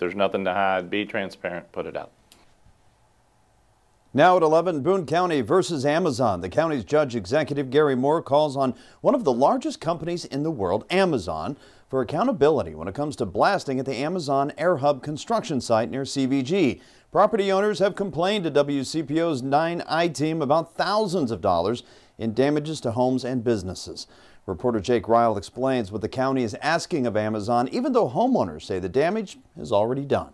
there's nothing to hide, be transparent, put it out. Now at 11, Boone County versus Amazon. The county's judge executive Gary Moore calls on one of the largest companies in the world, Amazon, for accountability when it comes to blasting at the Amazon Air Hub construction site near CVG. Property owners have complained to WCPO's 9i team about thousands of dollars in damages to homes and businesses. Reporter Jake Ryle explains what the county is asking of Amazon, even though homeowners say the damage is already done.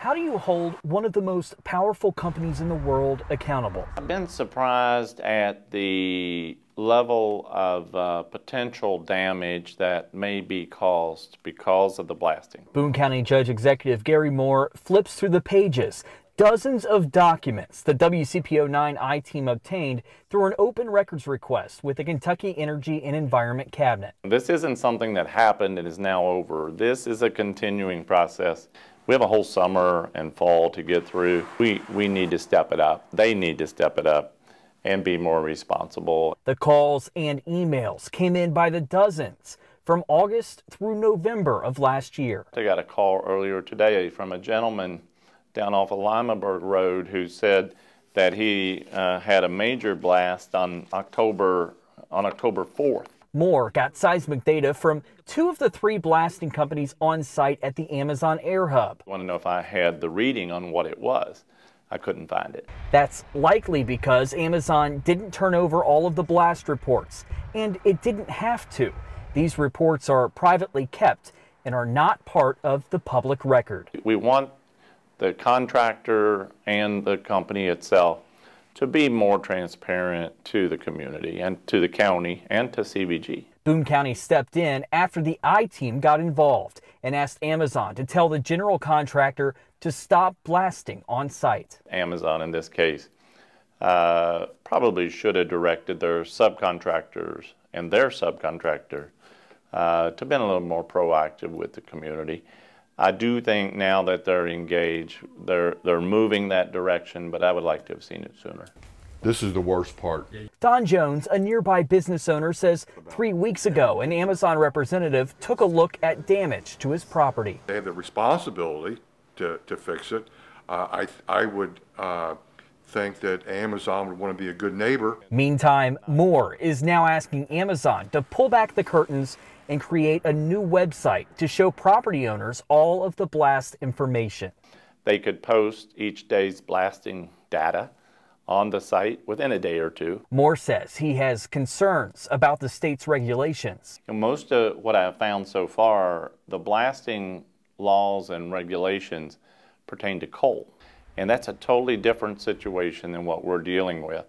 How do you hold one of the most powerful companies in the world accountable? I've been surprised at the level of uh, potential damage that may be caused because of the blasting. Boone County Judge Executive Gary Moore flips through the pages. Dozens of documents the WCPO 9i team obtained through an open records request with the Kentucky Energy and Environment Cabinet. This isn't something that happened and is now over. This is a continuing process. We have a whole summer and fall to get through. We, we need to step it up. They need to step it up and be more responsible. The calls and emails came in by the dozens from August through November of last year. I got a call earlier today from a gentleman down off of Limaburg Road who said that he uh, had a major blast on October on October 4th Moore got seismic data from two of the three blasting companies on site at the Amazon Air Hub. I want to know if I had the reading on what it was. I couldn't find it. That's likely because Amazon didn't turn over all of the blast reports, and it didn't have to. These reports are privately kept and are not part of the public record. We want the contractor and the company itself to be more transparent to the community and to the county and to CVG. Boone County stepped in after the I-team got involved and asked Amazon to tell the general contractor to stop blasting on site. Amazon in this case uh, probably should have directed their subcontractors and their subcontractor uh, to been a little more proactive with the community. I do think now that they're engaged, they're, they're moving that direction, but I would like to have seen it sooner. This is the worst part. Don Jones, a nearby business owner, says three weeks ago an Amazon representative took a look at damage to his property. They have the responsibility to, to fix it. Uh, I, I would uh, think that Amazon would want to be a good neighbor. Meantime, Moore is now asking Amazon to pull back the curtains and create a new website to show property owners all of the blast information. They could post each day's blasting data on the site within a day or two. Moore says he has concerns about the state's regulations. most of what I've found so far, the blasting laws and regulations pertain to coal. And that's a totally different situation than what we're dealing with.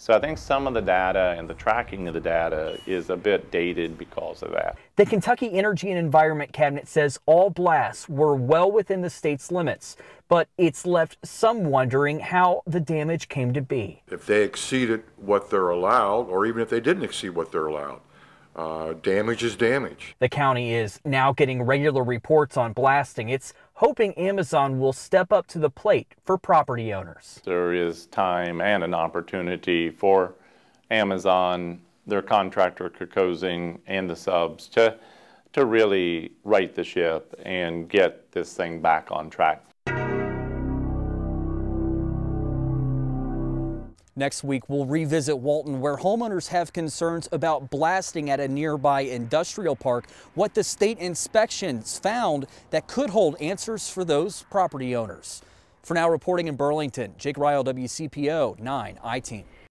So I think some of the data and the tracking of the data is a bit dated because of that. The Kentucky Energy and Environment Cabinet says all blasts were well within the state's limits, but it's left some wondering how the damage came to be. If they exceeded what they're allowed, or even if they didn't exceed what they're allowed, uh, damage is damage. The county is now getting regular reports on blasting. It's hoping Amazon will step up to the plate for property owners. There is time and an opportunity for Amazon, their contractor Kokosing, and the subs to, to really right the ship and get this thing back on track. Next week, we'll revisit Walton, where homeowners have concerns about blasting at a nearby industrial park, what the state inspections found that could hold answers for those property owners. For now, reporting in Burlington, Jake Ryle, WCPO 9 I-Team.